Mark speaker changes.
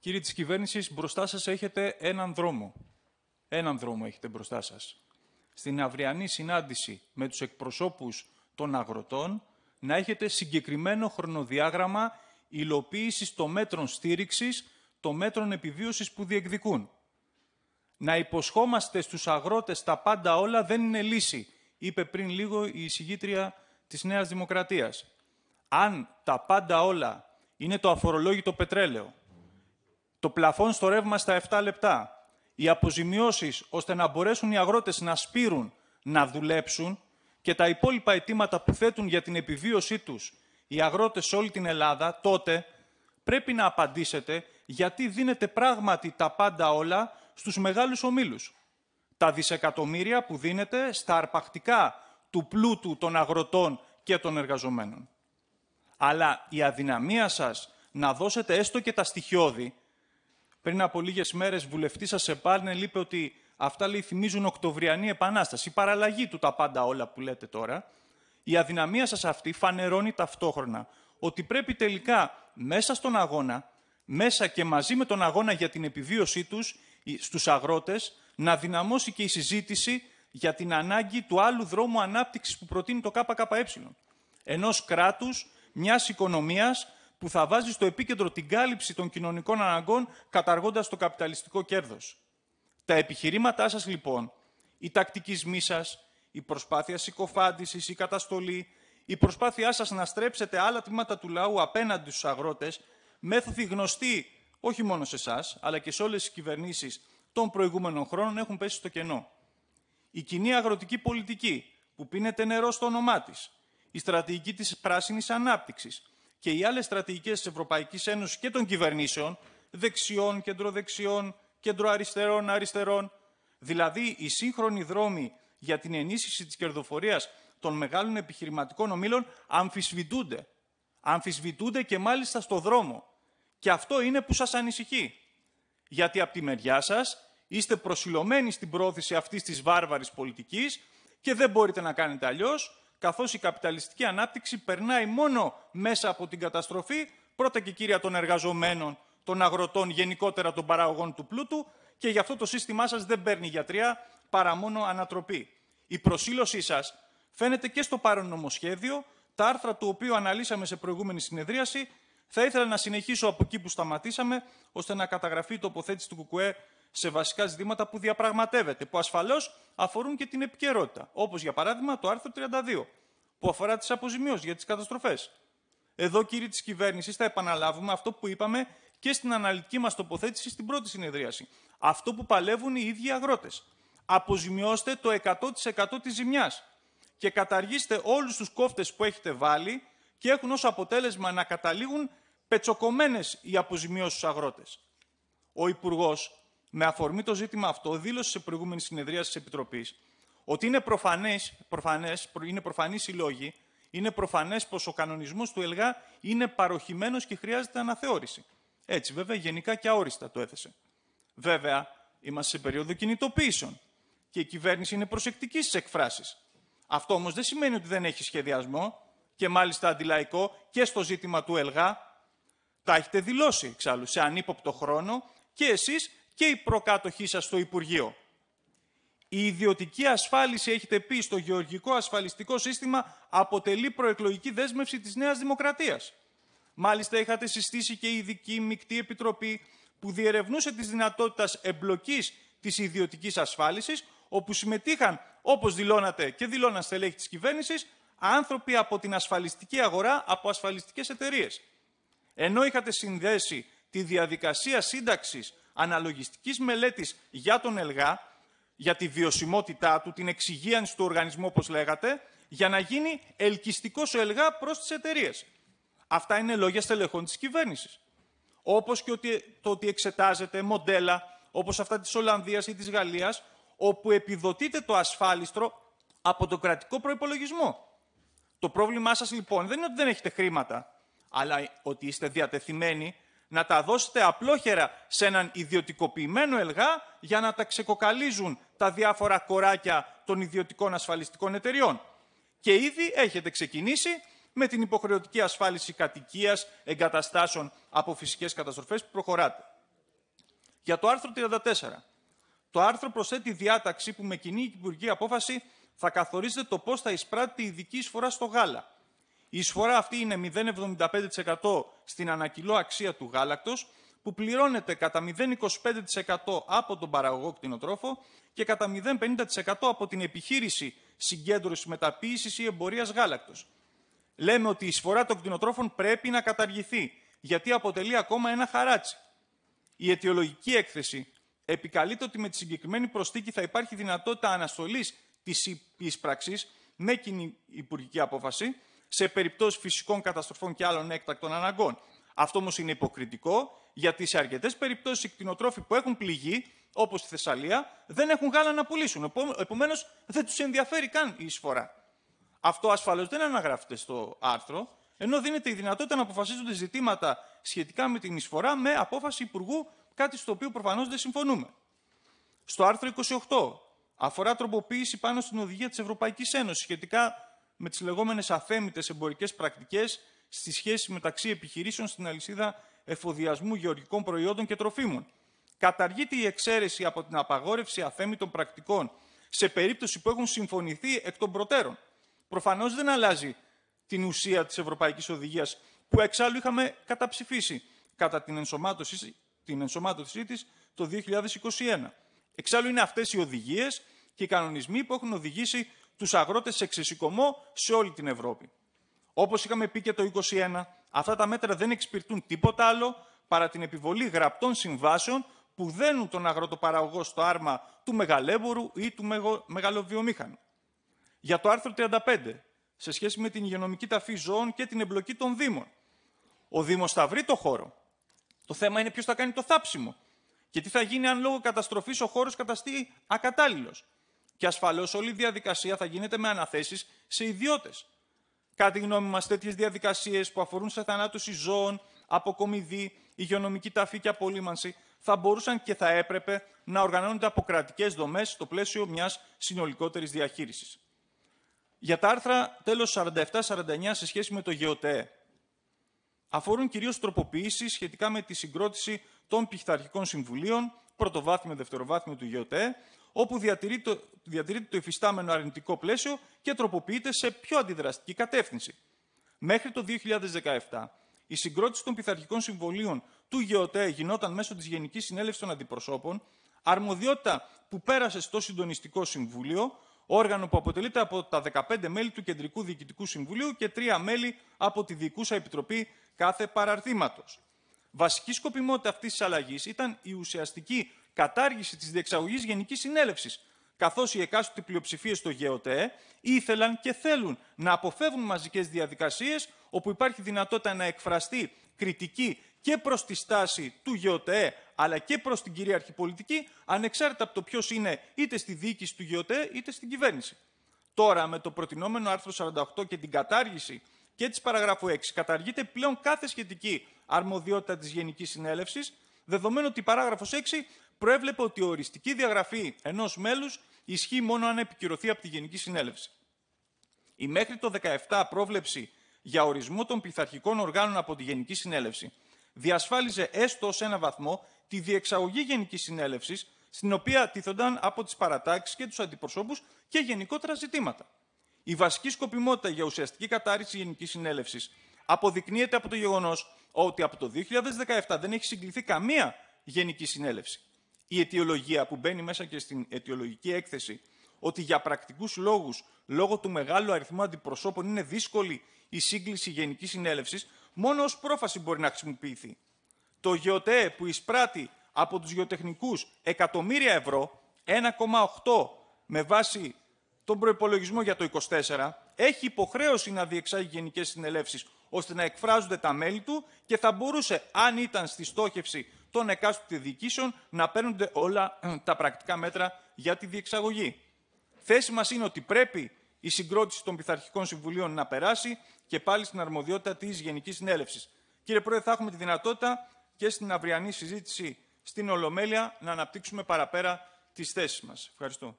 Speaker 1: Κύριοι της κυβέρνησης, μπροστά σας έχετε έναν δρόμο. Έναν δρόμο έχετε μπροστά σας. Στην αυριανή συνάντηση με τους εκπροσώπους των αγροτών να έχετε συγκεκριμένο χρονοδιάγραμμα υλοποίησης των μέτρων στήριξης, των μέτρων επιβίωσης που διεκδικούν. Να υποσχόμαστε στους αγρότες τα πάντα όλα δεν είναι λύση, είπε πριν λίγο η εισηγήτρια της Νέας Δημοκρατίας. Αν τα πάντα όλα είναι το αφορολόγητο πετρέλαιο, το πλαφόν στο ρεύμα στα 7 λεπτά, οι αποζημιώσεις ώστε να μπορέσουν οι αγρότες να σπείρουν, να δουλέψουν και τα υπόλοιπα αιτήματα που θέτουν για την επιβίωσή τους οι αγρότες σε όλη την Ελλάδα, τότε πρέπει να απαντήσετε γιατί δίνετε πράγματι τα πάντα όλα στους μεγάλους ομίλους. Τα δισεκατομμύρια που δίνετε στα αρπακτικά του πλούτου των αγροτών και των εργαζομένων. Αλλά η αδυναμία σας να δώσετε έστω και τα στοιχειώδη, πριν από λίγες μέρες βουλευτής σας σε πάνελ είπε ότι αυτά λέει θυμίζουν Οκτωβριανή Επανάσταση, η παραλλαγή του τα πάντα όλα που λέτε τώρα, η αδυναμία σας αυτή φανερώνει ταυτόχρονα ότι πρέπει τελικά μέσα στον αγώνα, μέσα και μαζί με τον αγώνα για την επιβίωσή τους στους αγρότες, να δυναμώσει και η συζήτηση για την ανάγκη του άλλου δρόμου ανάπτυξης που προτείνει το ΚΚΕ. Ενός κράτους, μιας οικονομίας που θα βάζει στο επίκεντρο την κάλυψη των κοινωνικών αναγκών καταργώντας το καπιταλιστικό κέρδος. Τα επιχειρήματά σας λοιπόν, οι τακτικισμοί σας, η προσπάθεια συκοφάντησης, η καταστολή, η προσπάθειά σας να στρέψετε άλλα τμήματα του λαού απέναντι στους αγρότες, μέθοδοι γνωστοί όχι μόνο σε εσάς, αλλά και σε όλες τις κυβερνήσεις των προηγούμενων χρόνων έχουν πέσει στο κενό. Η κοινή αγροτική πολιτική που πίνεται νερό στο όνομά της, η στρατηγική της πράσινης ανάπτυξης και οι άλλες στρατηγικές της Ευρωπαϊκής Ένωσης και των κυβερνήσεων, δεξιών, κεντροδεξιών, κεντροαριστερών, αριστερών, δηλαδή οι σύγχρονοι δρόμοι για την ενίσχυση της κερδοφορίας των μεγάλων επιχειρηματικών ομήλων αμφισβητούνται. Αμφισβητούνται και μάλιστα στο δρόμο. Και αυτό είναι που σας ανησυχεί. Γιατί από τη μεριά σας είστε προσιλωμένοι στην πρόθεση αυτής της βάρβαρης πολιτικής και δεν μπορείτε να κάνετε αλλιώς, καθώς η καπιταλιστική ανάπτυξη περνάει μόνο μέσα από την καταστροφή, πρώτα και κύρια των εργαζομένων, των αγροτών, γενικότερα των παραγωγών του πλούτου και γι' αυτό το σύστημά σας δεν παίρνει γιατριά, παρά μόνο ανατροπή. Η προσήλωσή σας φαίνεται και στο παρόν νομοσχέδιο, τα άρθρα του οποίου αναλύσαμε σε προηγούμενη συνεδρίαση. Θα ήθελα να συνεχίσω από εκεί που σταματήσαμε, ώστε να καταγραφεί η τοποθέτηση του ΚΚΕ σε βασικά ζητήματα που διαπραγματεύεται, που ασφαλώς αφορούν και την επικαιρότητα. Όπως για παράδειγμα το άρθρο 32, που αφορά τις αποζημιώσεις για τις καταστροφές. Εδώ, κύριοι της κυβέρνησης, θα επαναλάβουμε αυτό που είπαμε και στην αναλυτική μας τοποθέτηση στην πρώτη συνεδρίαση. Αυτό που παλεύουν οι ίδιοι αγρότες αποζημιώστε το 100% της ζημιάς και καταργήστε όλους τους κόφτες που έχετε βάλει και έχουν ως αποτέλεσμα να καταλήγουν πετσοκομμένες οι αποζημιώσεις στους αγρότες. Ο Υπουργός, με αφορμή το ζήτημα αυτό, δήλωσε σε προηγούμενη συνεδρία της Επιτροπής ότι είναι προφανές, προφανές, είναι προφανής οι λόγοι, είναι προφανές πως ο κανονισμός του ΕΛΓΑ είναι παροχημένος και χρειάζεται αναθεώρηση. Έτσι βέβαια γενικά και αόριστα το έθεσε. Βέβαια, είμαστε σε περίοδο κινητοποίησεων και η κυβέρνηση είναι προσεκτική στις εκφράσεις. Αυτό όμως δεν σημαίνει ότι δεν έχει σχεδιασμό και μάλιστα αντιλαϊκό και στο ζήτημα του ΕΛΓΑ. Τα έχετε δηλώσει εξάλλου σε ανύποπτο χρόνο και εσείς και οι προκάτοχοί σας στο Υπουργείο. Η ιδιωτική ασφάλιση, έχετε πει, στο γεωργικό ασφαλιστικό σύστημα αποτελεί προεκλογική δέσμευση της Νέας Δημοκρατίας. Μάλιστα είχατε συστήσει και η ειδική μεικτή επιτροπή που διερευνούσε τις δυνατότητες εμπλοκής της ιδιωτικής ασφάλισης, όπου συμμετείχαν, όπως δηλώνατε και δηλώναν στελέχη της κυβέρνησης, άνθρωποι από την ασφαλιστική αγορά, από ασφαλιστικές εταιρείες. Ενώ είχατε συνδέσει τη διαδικασία σύνταξης αναλογιστικής μελέτης για τον ΕΛΓΑ, για τη βιωσιμότητά του, την εξυγίανση του οργανισμού, όπως λέγατε, για να γίνει ελκυστικός ο ΕΛΓΑ προς τις εταιρείες. Αυτά είναι λόγια στελεχών της κυβέρνησης. Όπως και ότι, το ότι εξετάζεται μοντέλα όπως αυτά της Ολλανδίας ή της Γαλλίας, όπου επιδοτείται το ασφάλιστρο από το κρατικό προϋπολογισμό. Το πρόβλημά σας λοιπόν δεν είναι ότι δεν έχετε χρήματα, αλλά ότι είστε διατεθειμένοι να τα δώσετε απλόχερα σε έναν ιδιωτικοποιημένο ελγά για να τα ξεκοκαλίζουν τα διάφορα κοράκια των ιδιωτικών ασφαλιστικών εταιριών. Και ήδη έχετε ξεκινήσει με την υποχρεωτική ασφάλιση κατοικίας, εγκαταστάσεων από φυσικές καταστροφές που προχωράτε. Για το άρθρο 34. Το άρθρο προσθέτει διάταξη που με κοινή υπουργική απόφαση θα καθορίζεται το πώς θα εισπράττει η ειδική εισφορά στο γάλα. Η εισφορά αυτή είναι 0,75% στην ανακυλό αξία του γάλακτος, που πληρώνεται κατά 0,25% από τον παραγωγό κτηνοτρόφο και κατά 0,50% από την επιχείρηση συγκέντρωσης μεταποίησης ή εμπορίας γάλακτος. Λέμε ότι η εισφορά των κτηνοτρόφων πρέπει να καταργηθεί, γιατί αποτελεί ακόμα ένα χαράτσι. Η αιτιολογική έκθεση επικαλείται ότι με τη συγκεκριμένη προστίκη θα υπάρχει δυνατότητα αναστολής της εισπραξής με κοινή υπουργική απόφαση σε περιπτώσεις φυσικών καταστροφών και άλλων έκτακτων αναγκών. Αυτό όμως είναι υποκριτικό, γιατί σε αρκετές περιπτώσεις οι κτηνοτρόφοι που έχουν πληγεί, όπως στη Θεσσαλία, δεν έχουν γάλα να πουλήσουν. Επομένως, δεν τους ενδιαφέρει καν η εισφορά. Αυτό ασφαλώς δεν αναγράφεται στο άρθρο, ενώ δίνεται η δυνατότητα να αποφασίζονται ζητήματα σχετικά με την εισφορά με απόφαση Υπουργού, κάτι στο οποίο προφανώς δεν συμφωνούμε. Στο άρθρο 28 αφορά τροποποίηση πάνω στην οδηγία της Ευρωπαϊκής Ένωσης σχετικά με τις λεγόμενες αθέμητες εμπορικές πρακτικές στη σχέση μεταξύ επιχειρήσεων στην αλυσίδα εφοδιασμού γεωργικών προϊόντων και τροφίμων. Καταργείται η εξαίρεση από την απαγόρευση αθέμητων πρακτικών σε περίπτωση που έχουν συμφωνηθεί εκ των προτέρων. Προφανώς δεν αλλάζει την ουσία της Ευρωπαϊκής Οδηγίας, που εξάλλου είχαμε καταψηφίσει κατά την ενσωμάτωσή την ενσωμάτωσή της το 2021. Εξάλλου είναι αυτές οι οδηγίες και οι κανονισμοί που έχουν οδηγήσει τους αγρότες σε ξεσηκωμό σε όλη την Ευρώπη. Όπως είχαμε πει και το 2021, αυτά τα μέτρα δεν εξυπηρετούν τίποτα άλλο παρά την επιβολή γραπτών συμβάσεων που δένουν τον αγροτοπαραγωγό στο άρμα του μεγαλέμπορου ή του μεγαλοβιομήχανου. Για το άρθρο 35, σε σχέση με την υγειονομική ταφή ζώων και την εμπλοκή των Δήμων. Ο Δήμος θα βρει το χώρο. Το θέμα είναι ποιος θα κάνει το θάψιμο. Και τι θα γίνει αν λόγω καταστροφής ο χώρος καταστεί ακατάλληλος. Και ασφαλώς όλη η διαδικασία θα γίνεται με αναθέσεις σε ιδιώτες. Κατά τη γνώμη μας, τέτοιες διαδικασίες που αφορούν σε θανάτωση ζώων, αποκομιδή, υγειονομική ταφή και απολύμανση θα μπορούσαν και θα έπρεπε να οργανώνονται από κρατικές δομές στο πλαίσιο μιας συνολικότερης διαχείρισης. Για τα άρθρα τέλος 47-49 σε σχέση με το ΓεωΤΕ, αφορούν κυρίως τροποποιήσει σχετικά με τη συγκρότηση των πειθαρχικών συμβουλίων, πρωτοβάθμιο, δευτεροβάθμιο του ΓεωΤΕ, όπου διατηρείται το, διατηρείται το υφιστάμενο αρνητικό πλαίσιο και τροποποιείται σε πιο αντιδραστική κατεύθυνση. Μέχρι το 2017, η συγκρότηση των πειθαρχικών συμβολίων του ΓΕΟΤΕ γινόταν μέσω της Γενικής Συνέλευσης των Αντιπροσώπων, αρμοδιότητα που πέρασε στο Συντονιστικό Συμβούλιο, όργανο που αποτελείται από τα 15 μέλη του Κεντρικού Διοικητικού Συμβουλίου και τρία μέλη από τη Διοικούσα Επιτροπή κάθε παραρτήματος. Βασική σκοπιμότητα αυτής της αλλαγής ήταν η ουσιαστική κατάργηση της διεξαγωγής Γενικής Συνέλευσης, καθώς οι εκάστοτε πλειοψηφίες στο ΓΕΟΤΕ ήθελαν και θέλουν να αποφεύγουν μαζικές διαδικασίες όπου υπάρχει δυνατότητα να εκφραστεί κριτική και προς τη στάση του ΓΕΟΤΕ αλλά και προς την κυρίαρχη πολιτική, ανεξάρτητα από το ποιος είναι είτε στη διοίκηση του ΓΕΟΤΕ είτε στην κυβέρνηση. Τώρα, με το προτινόμενο άρθρο 48 και την κατάργηση και της παραγράφου 6, καταργείται πλέον κάθε σχετική αρμοδιότητα της Γενικής Συνέλευσης, δεδομένου ότι η παράγραφος 6 προέβλεπε ότι η οριστική διαγραφή ενός μέλους ισχύει μόνο αν επικυρωθεί από τη Γενική Συνέλευση. Η μέχρι το 17 πρόβλεψη για ορισμό των πειθαρχικών οργάνων από τη Γενική Συνέλευση διασφάλιζε έστω ως ένα βαθμό τη διεξαγωγή Γενικής Συνέλευσης, στην οποία τίθονταν από τις παρατάξεις και τους αντιπροσώπους και γενικότερα ζητήματα. Η βασική σκοπιμότητα για ουσιαστική κατάρριξη Γενικής Συνέλευσης αποδεικνύεται από το γεγονός ότι από το 2017 δεν έχει συγκληθεί καμία Γενική Συνέλευση η αιτιολογία που μπαίνει μέσα και στην αιτιολογική έκθεση ότι για πρακτικούς λόγους, λόγω του μεγάλου αριθμού αντιπροσώπων, είναι δύσκολη η σύγκληση γενικής συνέλευσης, μόνο ως πρόφαση μπορεί να χρησιμοποιηθεί. Το ΓεωΤΕ που εισπράττει από τους γεωτεχνικούς εκατομμύρια ευρώ, 1,8 με βάση τον προπολογισμό για το 24, έχει υποχρέωση να διεξάγει γενικές συνελεύσεις ώστε να εκφράζονται τα μέλη του και θα μπορούσε, αν ήταν στη στόχευση των εκάστοτε διοικήσεων να παίρνονται όλα ε, τα πρακτικά μέτρα για τη διεξαγωγή. Θέση μας είναι ότι πρέπει η συγκρότηση των πειθαρχικών συμβουλίων να περάσει και πάλι στην αρμοδιότητα της Γενικής Συνέλευσης. Κύριε Πρόεδρε, θα έχουμε τη δυνατότητα και στην αυριανή συζήτηση στην Ολομέλεια να αναπτύξουμε παραπέρα τις θέσεις μας. Ευχαριστώ.